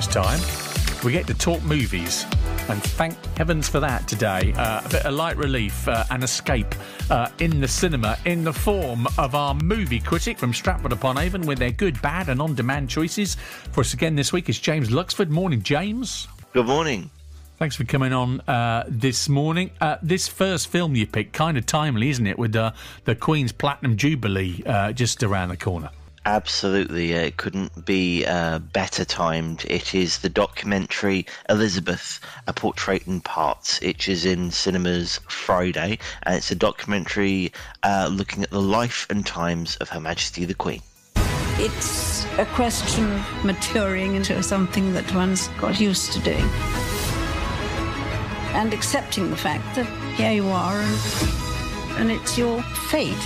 Christmas time, we get to talk movies. And thank heavens for that today. Uh, a bit of light relief uh, and escape uh, in the cinema in the form of our movie critic from Stratford upon Avon with their good, bad, and on demand choices. For us again this week is James Luxford. Morning, James. Good morning. Thanks for coming on uh, this morning. Uh, this first film you picked, kind of timely, isn't it? With uh, the Queen's Platinum Jubilee uh, just around the corner. Absolutely, it couldn't be uh, better timed. It is the documentary Elizabeth, A Portrait in Parts. It is in cinemas Friday, and it's a documentary uh, looking at the life and times of Her Majesty the Queen. It's a question maturing into something that one's got used to doing. And accepting the fact that here you are and, and it's your fate.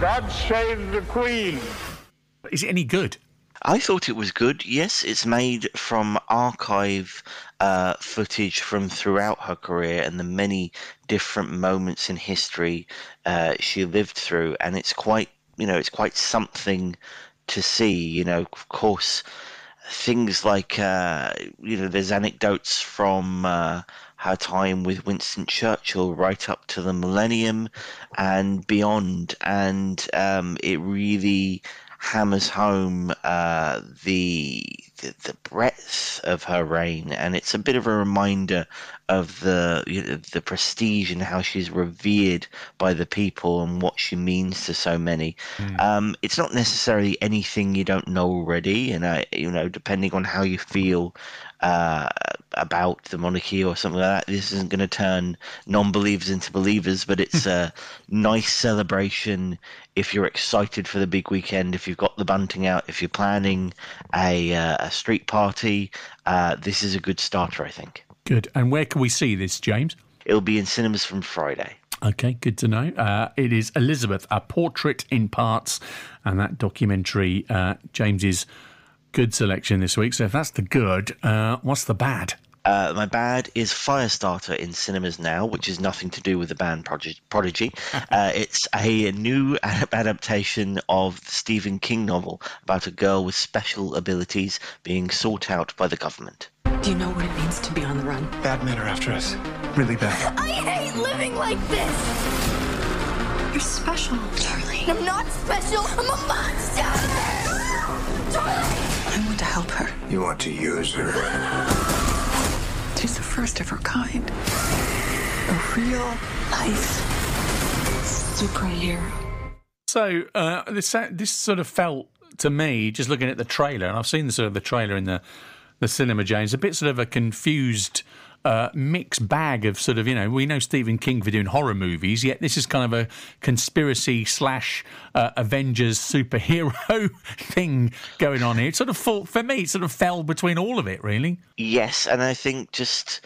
God save the Queen. Is it any good? I thought it was good. Yes, it's made from archive uh, footage from throughout her career and the many different moments in history uh, she lived through, and it's quite, you know, it's quite something to see. You know, of course, things like, uh, you know, there's anecdotes from uh, her time with Winston Churchill right up to the millennium and beyond. And um, it really hammers home uh, the, the, the breadth of her reign, and it's a bit of a reminder of the you know, the prestige and how she's revered by the people and what she means to so many. Mm. Um, it's not necessarily anything you don't know already, and I, you know, depending on how you feel uh, about the monarchy or something like that. This isn't going to turn non-believers into believers, but it's a nice celebration if you're excited for the big weekend. If you've got the bunting out, if you're planning a, uh, a street party, uh, this is a good starter, I think. Good. And where can we see this, James? It'll be in cinemas from Friday. Okay, good to know. Uh, it is Elizabeth, a portrait in parts, and that documentary, uh, James is good selection this week. So if that's the good, uh, what's the bad? Uh, my bad is Firestarter in cinemas now, which is nothing to do with the band Prodigy. Uh, it's a new adaptation of the Stephen King novel about a girl with special abilities being sought out by the government. Do you know what it means to be on the run? Bad men are after us. Really bad. I hate living like this! You're special, Charlie. I'm not special. I'm a monster! Charlie! I want to help her. You want to use her? She's the first of her kind. A real life superhero. So uh, this this sort of felt to me, just looking at the trailer, and I've seen the sort of the trailer in the the cinema, James, a bit sort of a confused uh, mixed bag of sort of, you know, we know Stephen King for doing horror movies, yet this is kind of a conspiracy slash uh, Avengers superhero thing going on here. It sort of, fall, for me, it sort of fell between all of it, really. Yes, and I think just.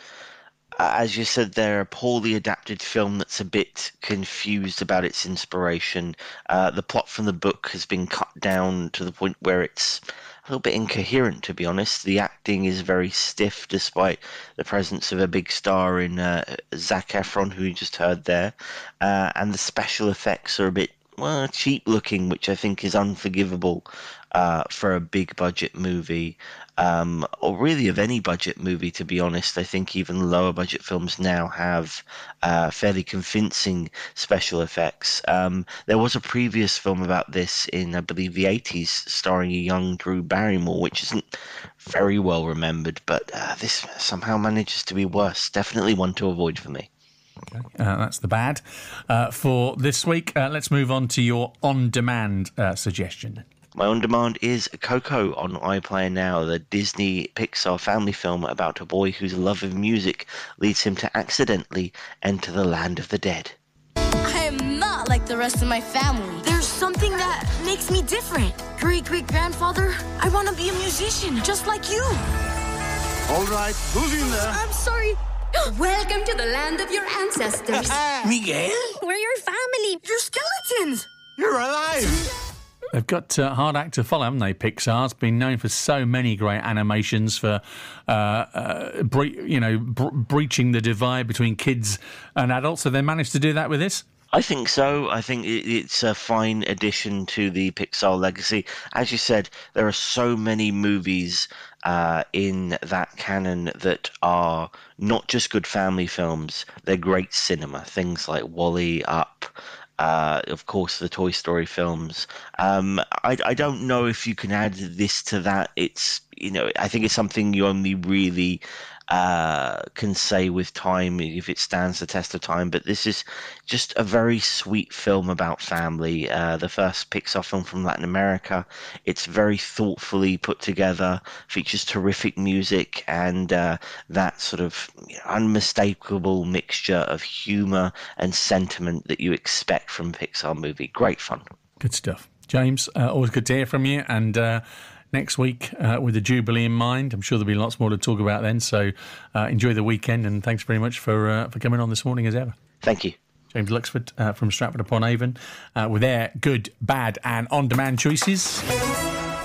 Uh, as you said, they're a poorly adapted film that's a bit confused about its inspiration. Uh, the plot from the book has been cut down to the point where it's a little bit incoherent, to be honest. The acting is very stiff, despite the presence of a big star in uh, Zac Efron, who you just heard there, uh, and the special effects are a bit well cheap looking, which I think is unforgivable uh, for a big budget movie um, or really of any budget movie, to be honest. I think even lower budget films now have uh, fairly convincing special effects. Um, there was a previous film about this in, I believe, the 80s, starring a young Drew Barrymore, which isn't very well remembered, but uh, this somehow manages to be worse. Definitely one to avoid for me. Okay. Uh, that's the bad uh, for this week. Uh, let's move on to your on demand uh, suggestion. My on demand is Coco on iPlayer Now, the Disney Pixar family film about a boy whose love of music leads him to accidentally enter the land of the dead. I am not like the rest of my family. There's something that makes me different. Great great grandfather, I want to be a musician just like you. All right, who's in there? I'm sorry. Welcome to the land of your ancestors. Miguel? We're your family. You're skeletons. You're alive. They've got uh, hard act to follow, haven't they? Pixar's been known for so many great animations for, uh, uh, bre- you know, bre- breaching the divide between kids and adults. So they managed to do that with this. I think so. I think it's a fine addition to the Pixar legacy. As you said, there are so many movies uh, in that canon that are not just good family films, they're great cinema. Things like WALL-E, Up, uh, of course, the Toy Story films. Um, I, I don't know if you can add this to that. It's, you know, I think it's something you only really uh, can say with time if it stands the test of time. But this is just a very sweet film about family. Uh, the first Pixar film from Latin America. It's very thoughtfully put together, features terrific music, and uh, that sort of unmistakable mixture of humor and sentiment that you expect from Pixar movie. Great fun. Good stuff. James, uh, always good to hear from you. And uh, next week uh, with the Jubilee in mind. I'm sure there'll be lots more to talk about then. So uh, enjoy the weekend and thanks very much for uh, for coming on this morning as ever. Thank you. James Luxford uh, from Stratford upon Avon uh, with their good, bad, and on demand choices.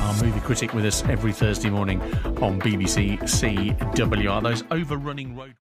Our movie critic with us every Thursday morning on BBC CWR. Those overrunning road.